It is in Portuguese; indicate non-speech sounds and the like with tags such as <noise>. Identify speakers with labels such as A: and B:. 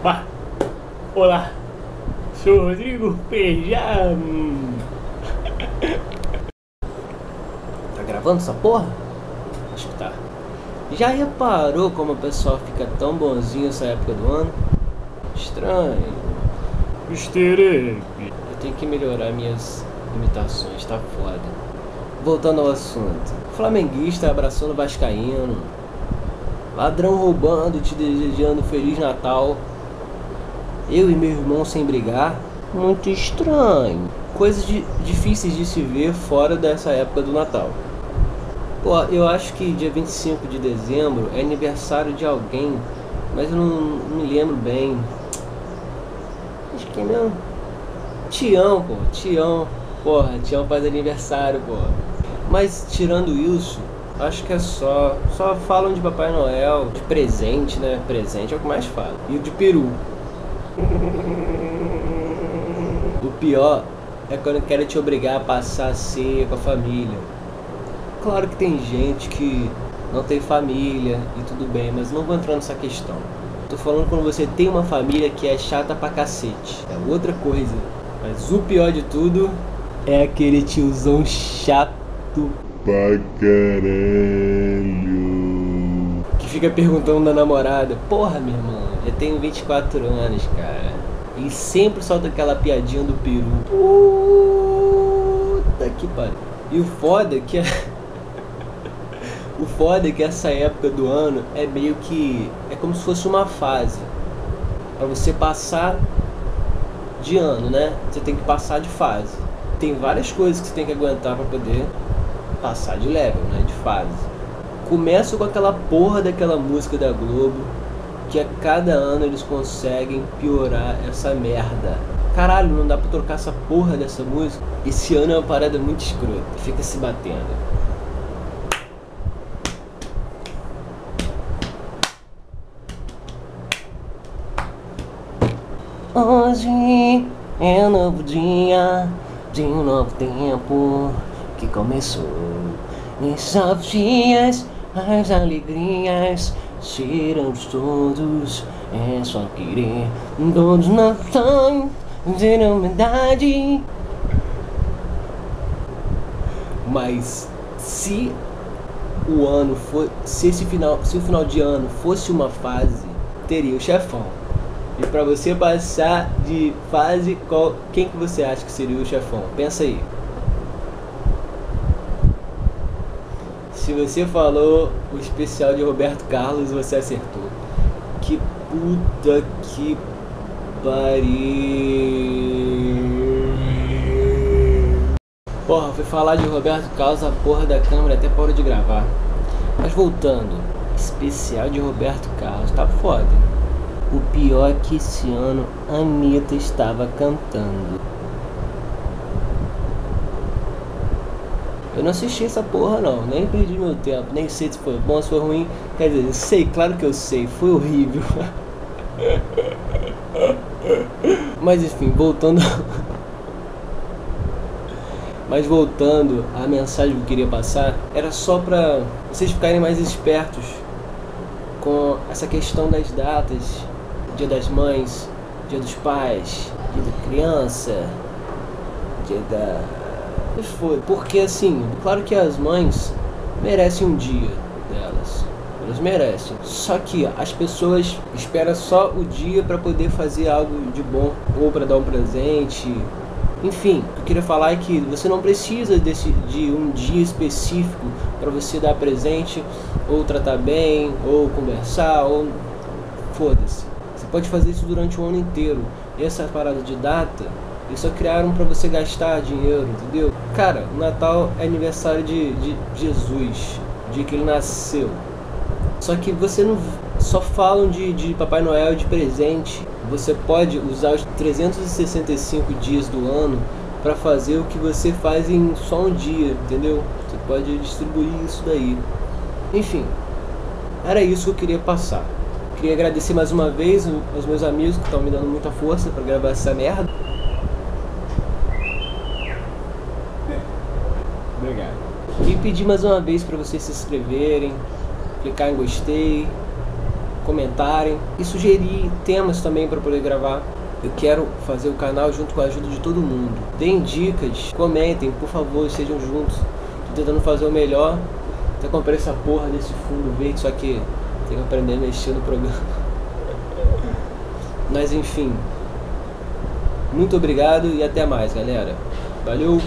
A: Opa! Olá! Sou Rodrigo Pejam! <laughs>
B: Tá gravando essa porra? Acho que tá. Já reparou como o pessoal fica tão bonzinho nessa época do ano? Estranho.
A: Easter egg!
B: Eu tenho que melhorar minhas imitações, tá foda. Voltando ao assunto. Flamenguista abraçando Vascaíno. Ladrão roubando e te desejando Feliz Natal. Eu e meu irmão sem brigar. Muito estranho. Coisas de- difíceis de se ver fora dessa época do Natal. Pô, eu acho que dia 25 de dezembro é aniversário de alguém, mas eu não, não me lembro bem. Acho que mesmo. Tião, pô, Tião. Porra, Tião faz aniversário, pô. Mas tirando isso, acho que é só. Só falam de Papai Noel, de presente, né? Presente é o que mais falam. E o de peru. O pior é quando querem te obrigar a passar a ceia com a família. Claro que tem gente que não tem família e tudo bem, mas não vou entrar nessa questão. Tô falando quando você tem uma família que é chata pra cacete. É outra coisa. Mas o pior de tudo é aquele tiozão chato
A: Pra caralho!
B: que fica perguntando da namorada: Porra, meu irmão, eu tenho 24 anos, cara. E sempre solta aquela piadinha do peru. Puta que pariu. E o foda é que é. <laughs> o foda é que essa época do ano é meio que. É como se fosse uma fase. Pra você passar de ano, né? Você tem que passar de fase. Tem várias coisas que você tem que aguentar pra poder passar de level, né? De fase. Começa com aquela porra daquela música da Globo, que a cada ano eles conseguem piorar essa merda. Caralho, não dá pra trocar essa porra dessa música. Esse ano é uma parada muito escrota, fica se batendo. Hoje é um novo dia de um novo tempo que começou. Nesses novos dias, as alegrias de todos. É só querer, todos não são de humildade. Mas se o ano for, se esse final, se o final de ano fosse uma fase, teria o chefão. E pra você passar de fase, qual, quem que você acha que seria o chefão? Pensa aí. Se você falou o especial de Roberto Carlos, você acertou. Que puta que pariu. Porra, fui falar de Roberto Carlos, a porra da câmera até parou de gravar. Mas voltando, especial de Roberto Carlos, tá foda. O pior é que esse ano a Anitta estava cantando. Eu não assisti essa porra não, nem perdi meu tempo, nem sei se foi bom, se foi ruim. Quer dizer, sei, claro que eu sei, foi horrível. <laughs> Mas enfim, voltando. <laughs> Mas voltando à mensagem que eu queria passar, era só pra vocês ficarem mais espertos com essa questão das datas, Dia das Mães, Dia dos Pais, Dia da Criança, Dia da. Mas foi, porque assim, claro que as mães merecem um dia delas. Elas merecem. Só que as pessoas esperam só o dia para poder fazer algo de bom ou para dar um presente. Enfim, o que eu queria falar é que você não precisa desse, de um dia específico para você dar presente, ou tratar bem, ou conversar, ou. Foda-se. Você pode fazer isso durante o ano inteiro. E essa parada de data, eles só criaram para você gastar dinheiro, entendeu? Cara, o Natal é aniversário de, de Jesus, dia que ele nasceu. Só que você não só falam de, de Papai Noel de presente. Você pode usar os 365 dias do ano para fazer o que você faz em só um dia, entendeu? Você pode distribuir isso daí. Enfim, era isso que eu queria passar. Queria agradecer mais uma vez aos meus amigos que estão me dando muita força para gravar essa merda.
A: Obrigado.
B: E pedir mais uma vez para vocês se inscreverem, clicar em gostei, comentarem e sugerir temas também para poder gravar. Eu quero fazer o canal junto com a ajuda de todo mundo. Deem dicas, comentem, por favor, sejam juntos. Tô tentando fazer o melhor. Até comprei essa porra desse fundo verde, só que tem que aprender a mexer no programa. <laughs> Mas enfim. Muito obrigado e até mais, galera. Valeu!